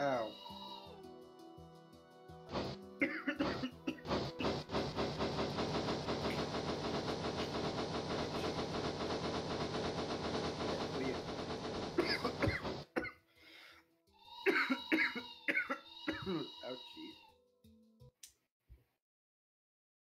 Ow. Ouchie.